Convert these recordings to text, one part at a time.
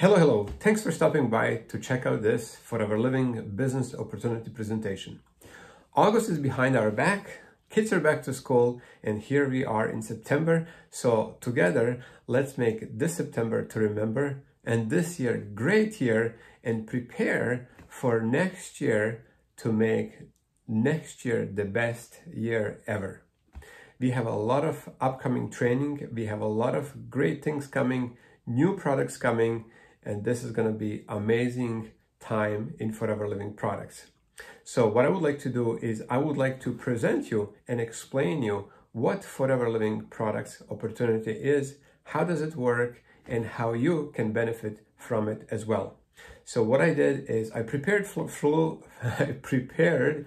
Hello, hello. Thanks for stopping by to check out this Forever Living business opportunity presentation. August is behind our back, kids are back to school, and here we are in September. So together, let's make this September to remember and this year great year and prepare for next year to make next year the best year ever. We have a lot of upcoming training. We have a lot of great things coming, new products coming, and this is going to be amazing time in Forever Living products. So what I would like to do is I would like to present you and explain you what Forever Living products opportunity is, how does it work, and how you can benefit from it as well. So what I did is I prepared I prepared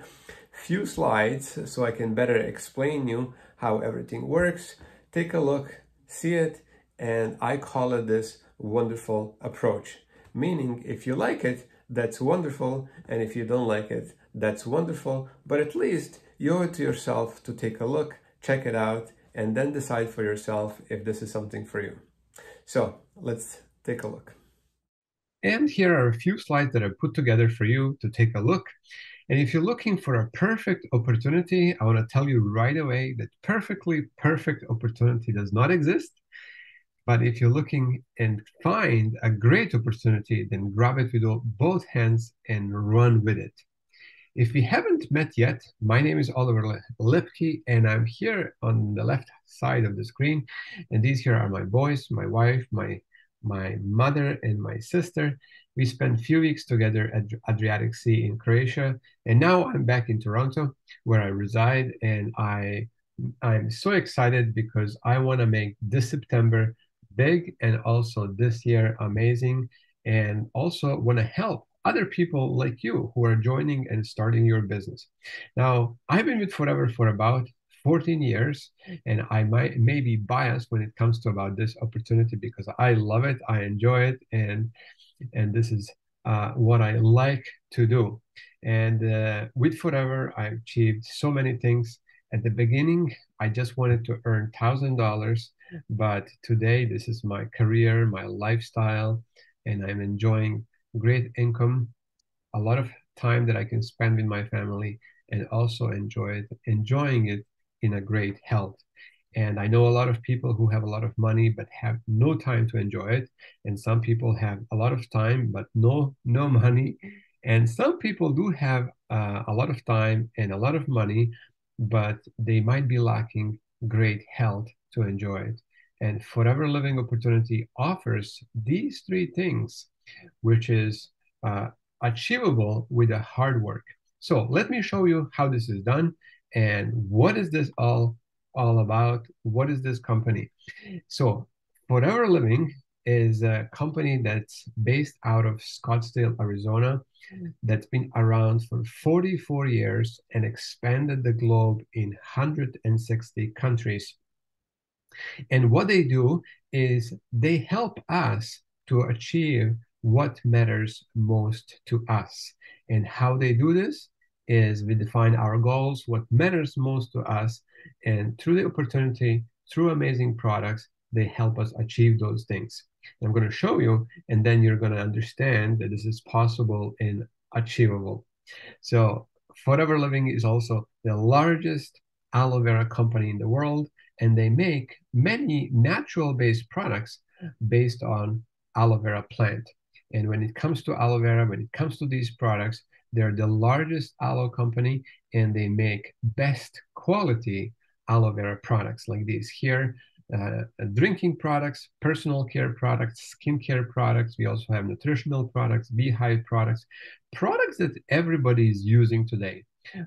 few slides so I can better explain you how everything works. Take a look, see it, and I call it this wonderful approach. Meaning, if you like it, that's wonderful, and if you don't like it, that's wonderful, but at least you owe it to yourself to take a look, check it out, and then decide for yourself if this is something for you. So let's take a look. And here are a few slides that I put together for you to take a look. And if you're looking for a perfect opportunity, I want to tell you right away that perfectly perfect opportunity does not exist. But if you're looking and find a great opportunity, then grab it with both hands and run with it. If we haven't met yet, my name is Oliver Lepki, and I'm here on the left side of the screen. And these here are my boys, my wife, my my mother, and my sister. We spent a few weeks together at Adriatic Sea in Croatia, and now I'm back in Toronto, where I reside, and I I'm so excited because I want to make this September big and also this year amazing and also want to help other people like you who are joining and starting your business. Now, I've been with Forever for about 14 years and I might may be biased when it comes to about this opportunity because I love it, I enjoy it and and this is uh, what I like to do. And uh, with Forever, I achieved so many things. At the beginning, I just wanted to earn thousand dollars but today, this is my career, my lifestyle, and I'm enjoying great income, a lot of time that I can spend with my family, and also enjoy it, enjoying it in a great health. And I know a lot of people who have a lot of money but have no time to enjoy it, and some people have a lot of time but no no money, and some people do have uh, a lot of time and a lot of money, but they might be lacking great health to enjoy it. And Forever Living Opportunity offers these three things, which is uh, achievable with a hard work. So let me show you how this is done and what is this all all about? What is this company? So Forever Living is a company that's based out of Scottsdale, Arizona, that's been around for 44 years and expanded the globe in 160 countries. And what they do is they help us to achieve what matters most to us. And how they do this is we define our goals, what matters most to us, and through the opportunity, through amazing products, they help us achieve those things. And I'm going to show you, and then you're going to understand that this is possible and achievable. So, Forever Living is also the largest aloe vera company in the world and they make many natural based products based on aloe vera plant. And when it comes to aloe vera, when it comes to these products, they're the largest aloe company and they make best quality aloe vera products like these here. Uh, drinking products, personal care products, skincare products. We also have nutritional products, beehive products, products that everybody is using today.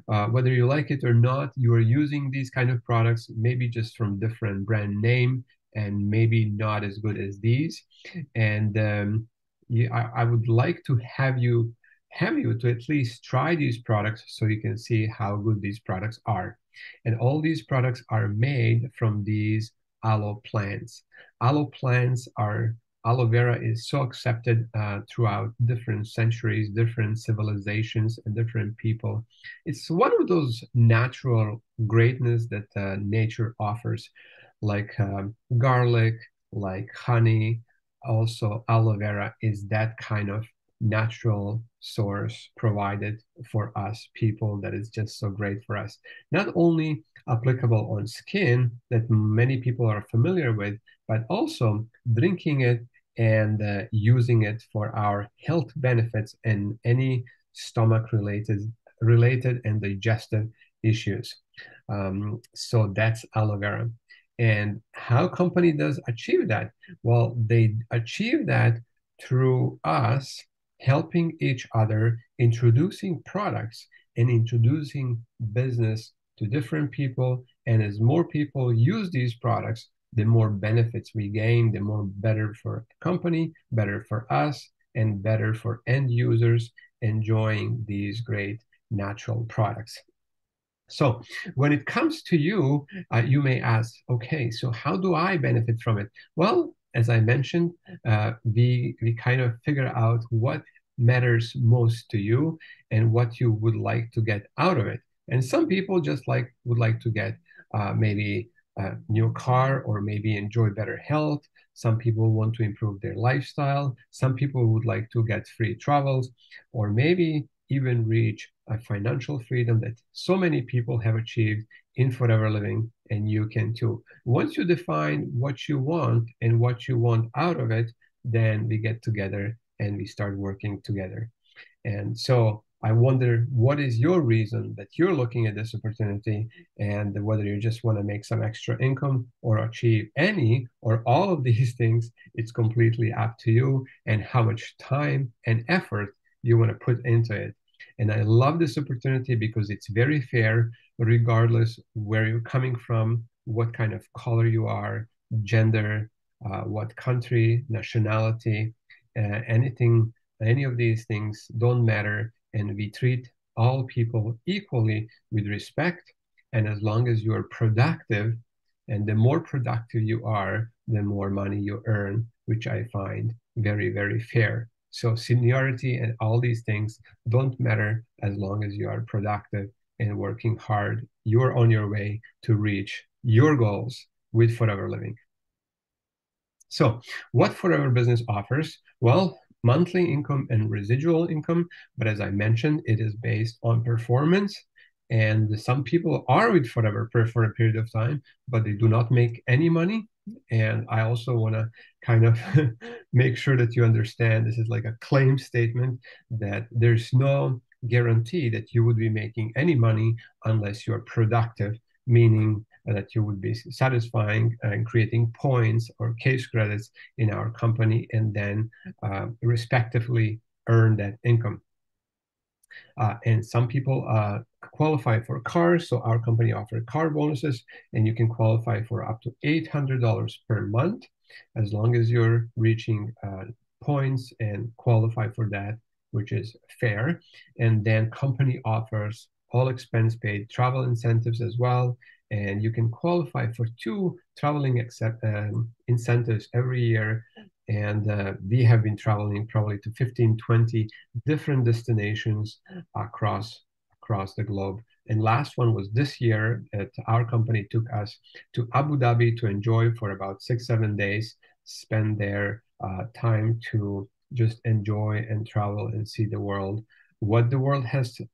Uh, whether you like it or not, you are using these kind of products, maybe just from different brand name and maybe not as good as these. And um, I, I would like to have you have you to at least try these products so you can see how good these products are. And all these products are made from these aloe plants. Aloe plants are aloe vera is so accepted uh, throughout different centuries, different civilizations, and different people. It's one of those natural greatness that uh, nature offers, like um, garlic, like honey, also aloe vera is that kind of natural source provided for us people that is just so great for us not only applicable on skin that many people are familiar with but also drinking it and uh, using it for our health benefits and any stomach related related and digestive issues. Um, so that's aloe vera. And how company does achieve that? Well they achieve that through us helping each other introducing products and introducing business to different people. And as more people use these products the more benefits we gain the more better for company better for us and better for end users enjoying these great natural products so when it comes to you, uh, you may ask, okay, so how do I benefit from it? Well, as I mentioned, uh, we we kind of figure out what matters most to you and what you would like to get out of it. And some people just like would like to get uh, maybe a new car or maybe enjoy better health. Some people want to improve their lifestyle. Some people would like to get free travels, or maybe even reach a financial freedom that so many people have achieved in forever living and you can too once you define what you want and what you want out of it then we get together and we start working together and so i wonder what is your reason that you're looking at this opportunity and whether you just want to make some extra income or achieve any or all of these things it's completely up to you and how much time and effort you want to put into it and I love this opportunity because it's very fair, regardless where you're coming from, what kind of color you are, gender, uh, what country, nationality, uh, anything, any of these things don't matter. And we treat all people equally with respect. And as long as you are productive, and the more productive you are, the more money you earn, which I find very, very fair. So seniority and all these things don't matter as long as you are productive and working hard. You're on your way to reach your goals with Forever Living. So, what Forever Business offers? Well, monthly income and residual income, but as I mentioned, it is based on performance. And some people are with Forever for a period of time, but they do not make any money and I also want to kind of make sure that you understand this is like a claim statement that there's no guarantee that you would be making any money unless you're productive, meaning that you would be satisfying and creating points or case credits in our company and then uh, respectively earn that income. Uh, and some people uh, qualify for cars. So our company offers car bonuses, and you can qualify for up to $800 per month as long as you're reaching uh, points and qualify for that, which is fair. And then company offers all expense paid travel incentives as well. And you can qualify for two traveling accept, um, incentives every year. And uh, we have been traveling probably to 15 20 different destinations across across the globe. And last one was this year that our company took us to abu dhabi to enjoy for about six seven days spend their uh, time to just enjoy and travel and see the world. What the world has to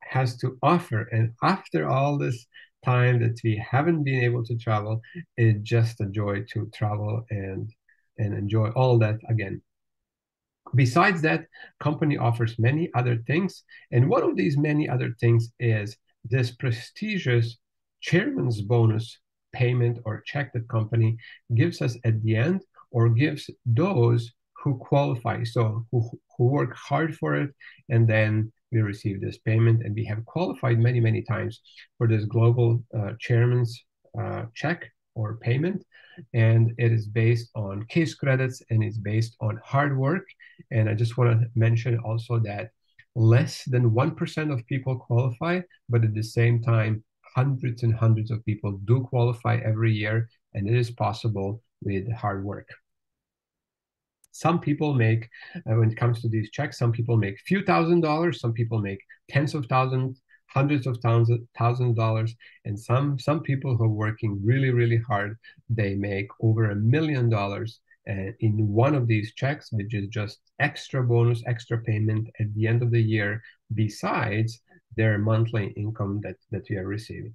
has to offer. And after all this time that we haven't been able to travel it's just a joy to travel and and enjoy all that again. Besides that, company offers many other things. And one of these many other things is this prestigious chairman's bonus payment or check that company gives us at the end or gives those who qualify, so who, who work hard for it, and then we receive this payment. And we have qualified many, many times for this global uh, chairman's uh, check or payment and it is based on case credits and it's based on hard work. And I just want to mention also that less than 1% of people qualify, but at the same time, hundreds and hundreds of people do qualify every year, and it is possible with hard work. Some people make, uh, when it comes to these checks, some people make few thousand dollars, some people make tens of thousands, hundreds of thousands thousands of dollars and some some people who are working really really hard they make over a million dollars uh, in one of these checks, which is just extra bonus, extra payment at the end of the year, besides their monthly income that, that we are receiving.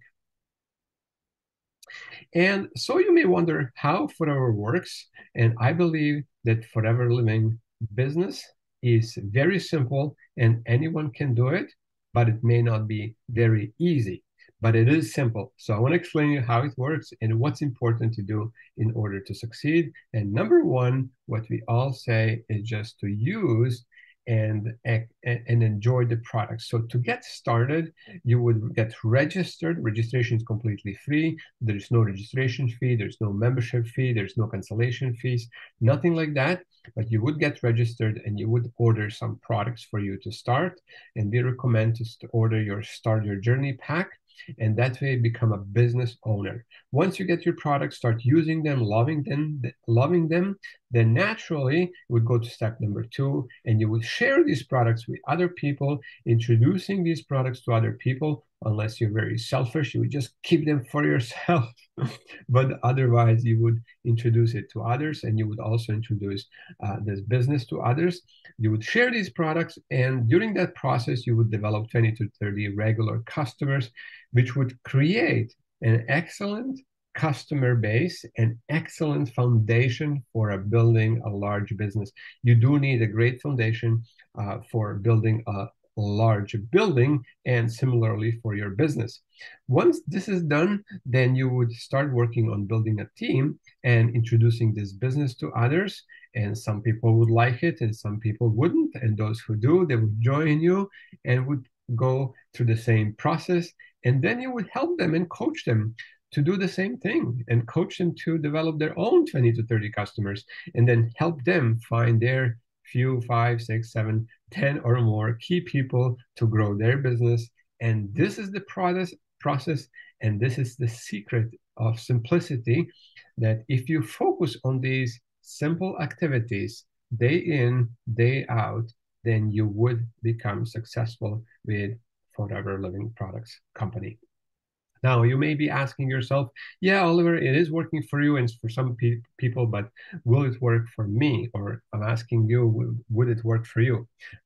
And so you may wonder how Forever works. And I believe that Forever Living business is very simple and anyone can do it, but it may not be very easy but it is simple. So I want to explain you how it works and what's important to do in order to succeed. And number one, what we all say is just to use and, and enjoy the product. So to get started, you would get registered. Registration is completely free. There's no registration fee. There's no membership fee. There's no cancellation fees, nothing like that. But you would get registered and you would order some products for you to start. And we recommend to order your Start Your Journey pack and that way become a business owner. Once you get your products start using them loving them loving them then naturally you would go to step number two and you would share these products with other people introducing these products to other people unless you're very selfish you would just keep them for yourself. But otherwise you would introduce it to others and you would also introduce uh, this business to others. You would share these products and during that process you would develop 20 to 30 regular customers which would create an excellent customer base an excellent foundation for a building a large business. You do need a great foundation uh, for building a large building and similarly for your business. Once this is done, then you would start working on building a team and introducing this business to others. And some people would like it and some people wouldn't. And those who do, they would join you and would go through the same process. And then you would help them and coach them to do the same thing and coach them to develop their own 20 to 30 customers and then help them find their few five, six, seven, ten or more key people to grow their business. And this is the process, process, and this is the secret of simplicity that if you focus on these simple activities day in, day out, then you would become successful with Forever Living Products Company. Now, you may be asking yourself, yeah, Oliver, it is working for you and for some pe- people, but will it work for me? Or I'm asking you, would it work for you?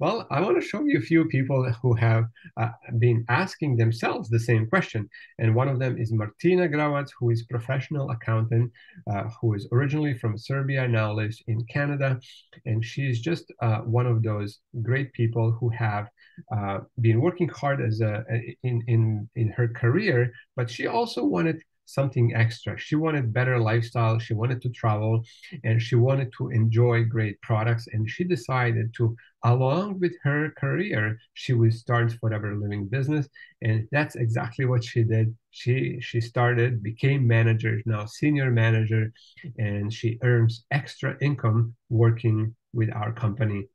Well, I want to show you a few people who have uh, been asking themselves the same question. And one of them is Martina Gravac, who is professional accountant, uh, who is originally from Serbia, now lives in Canada. And she's just uh, one of those great people who have uh, been working hard as a, in, in, in her career, but she also wanted something extra. She wanted better lifestyle. She wanted to travel and she wanted to enjoy great products. And she decided to, along with her career, she would start Forever Living business. And that's exactly what she did. She she started, became manager, now senior manager, and she earns extra income working with our company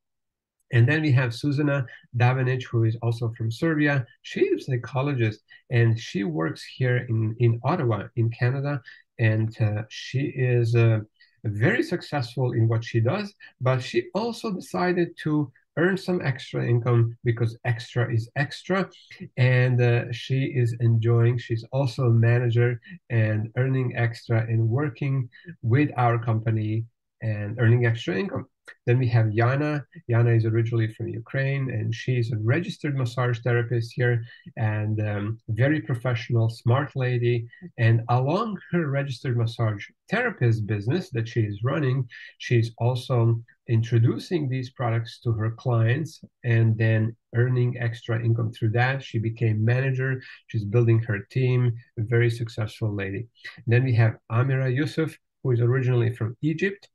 and then we have Susana Davanic, who is also from Serbia. She is a psychologist and she works here in, in Ottawa, in Canada. And uh, she is uh, very successful in what she does, but she also decided to earn some extra income because extra is extra. And uh, she is enjoying, she's also a manager and earning extra and working with our company and earning extra income. Then we have Yana. Yana is originally from Ukraine, and she's a registered massage therapist here and um, very professional, smart lady. And along her registered massage therapist business that she is running, she's also introducing these products to her clients and then earning extra income through that. She became manager. She's building her team, a very successful lady. then we have Amira Yusuf, who is originally from Egypt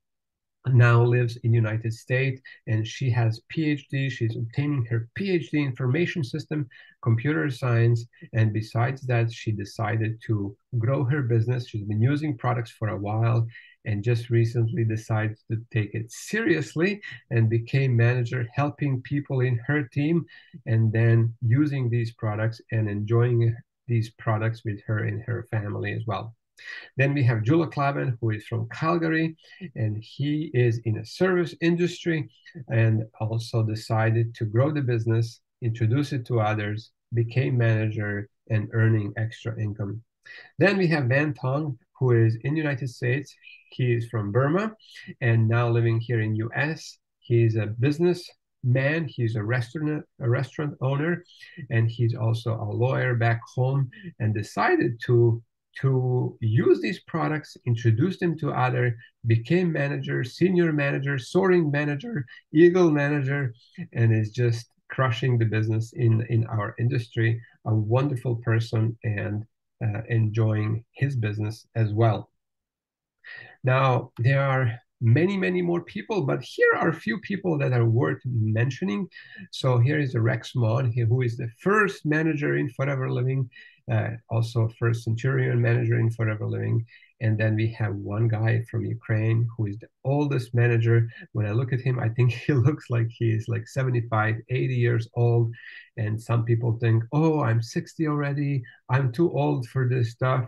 now lives in United States and she has PhD. She's obtaining her PhD information system, computer science. And besides that, she decided to grow her business. She's been using products for a while and just recently decided to take it seriously and became manager helping people in her team and then using these products and enjoying these products with her and her family as well. Then we have Jula Klavan, who is from Calgary, and he is in a service industry and also decided to grow the business, introduce it to others, became manager, and earning extra income. Then we have Van Tong, who is in the United States. He is from Burma and now living here in US. He's a business man. He's a restaurant a restaurant owner, and he's also a lawyer back home. And decided to to use these products, introduce them to other, became manager, senior manager, soaring manager, eagle manager, and is just crushing the business in in our industry. A wonderful person and uh, enjoying his business as well. Now there are many, many more people, but here are a few people that are worth mentioning. So here is Rex Maughan, who is the first manager in Forever Living, uh, also first Centurion manager in Forever Living. And then we have one guy from Ukraine who is the oldest manager. When I look at him, I think he looks like he is like 75, 80 years old. And some people think, oh, I'm 60 already. I'm too old for this stuff.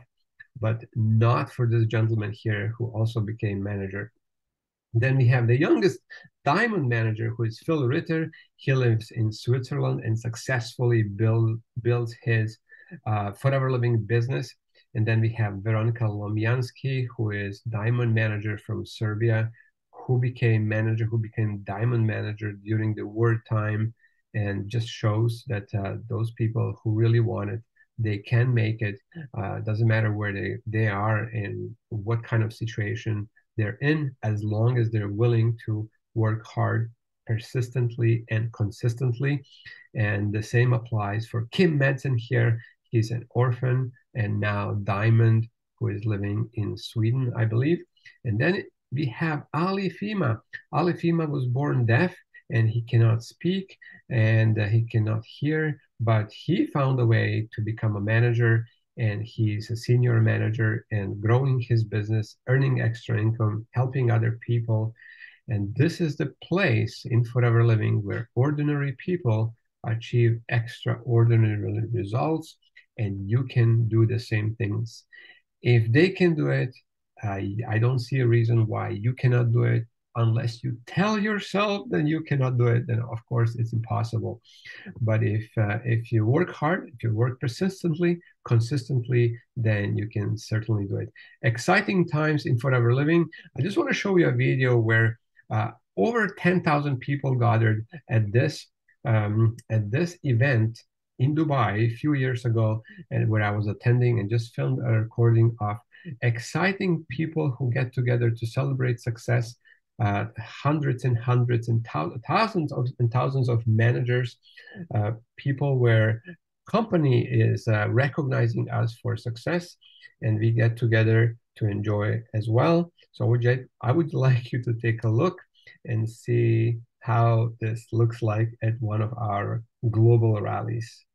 But not for this gentleman here who also became manager then we have the youngest diamond manager, who is Phil Ritter. He lives in Switzerland and successfully build, built his uh, forever living business. And then we have Veronika Lomiansky, who is diamond manager from Serbia, who became manager, who became diamond manager during the war time, and just shows that uh, those people who really want it, they can make it. Uh, doesn't matter where they, they are and what kind of situation they're in as long as they're willing to work hard persistently and consistently. And the same applies for Kim Madsen here. He's an orphan and now Diamond, who is living in Sweden, I believe. And then we have Ali Fima. Ali Fima was born deaf and he cannot speak and uh, he cannot hear, but he found a way to become a manager and he's a senior manager and growing his business, earning extra income, helping other people. And this is the place in Forever Living where ordinary people achieve extraordinary results, and you can do the same things. If they can do it, I, I don't see a reason why you cannot do it unless you tell yourself that you cannot do it, then of course it's impossible. But if uh, if you work hard, if you work persistently, consistently, then you can certainly do it. Exciting times in Forever Living. I just want to show you a video where uh, over 10,000 people gathered at this um, at this event in Dubai a few years ago, and where I was attending and just filmed a recording of exciting people who get together to celebrate success uh, hundreds and hundreds and thousands of, and thousands of managers, uh, people where company is uh, recognizing us for success and we get together to enjoy as well. So would you, I would like you to take a look and see how this looks like at one of our global rallies.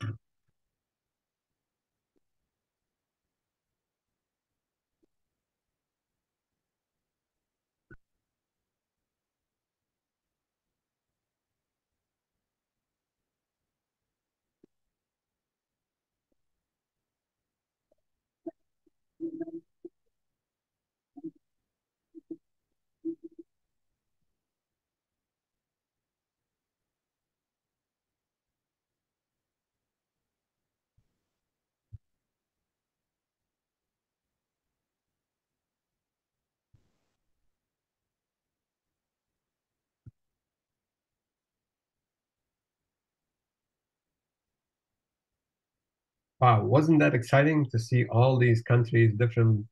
Wow, wasn't that exciting to see all these countries, different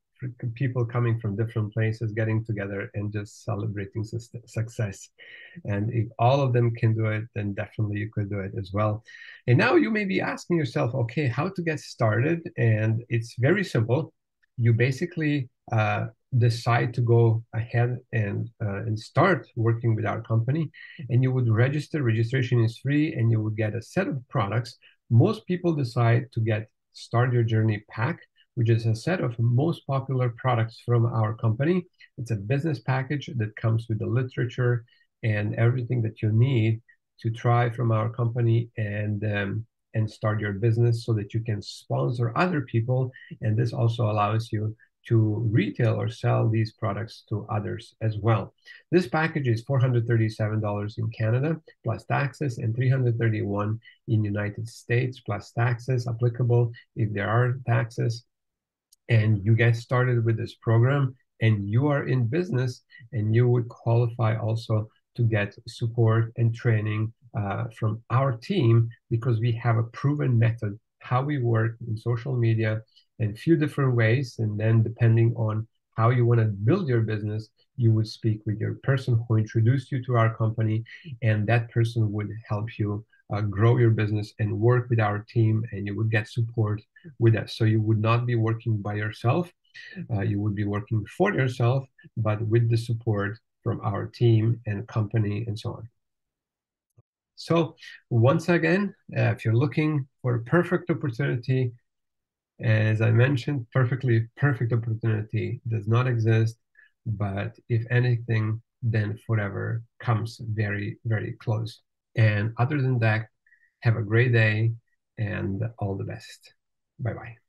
people coming from different places getting together and just celebrating success. And if all of them can do it, then definitely you could do it as well. And now you may be asking yourself, okay, how to get started? And it's very simple. You basically uh, decide to go ahead and uh, and start working with our company, and you would register. Registration is free, and you would get a set of products most people decide to get Start Your Journey Pack, which is a set of most popular products from our company. It's a business package that comes with the literature and everything that you need to try from our company and um, and start your business so that you can sponsor other people. And this also allows you to retail or sell these products to others as well. This package is $437 in Canada plus taxes and 331 in United States plus taxes applicable if there are taxes. and you get started with this program and you are in business and you would qualify also to get support and training uh, from our team because we have a proven method how we work in social media in a few different ways. And then depending on how you want to build your business you would speak with your person who introduced you to our company and that person would help you uh, grow your business and work with our team and you would get support with us so you would not be working by yourself uh, you would be working for yourself but with the support from our team and company and so on. So once again uh, if you're looking for a perfect opportunity as i mentioned perfectly perfect opportunity does not exist but if anything then forever comes very very close and other than that, have a great day and all the best. Bye bye.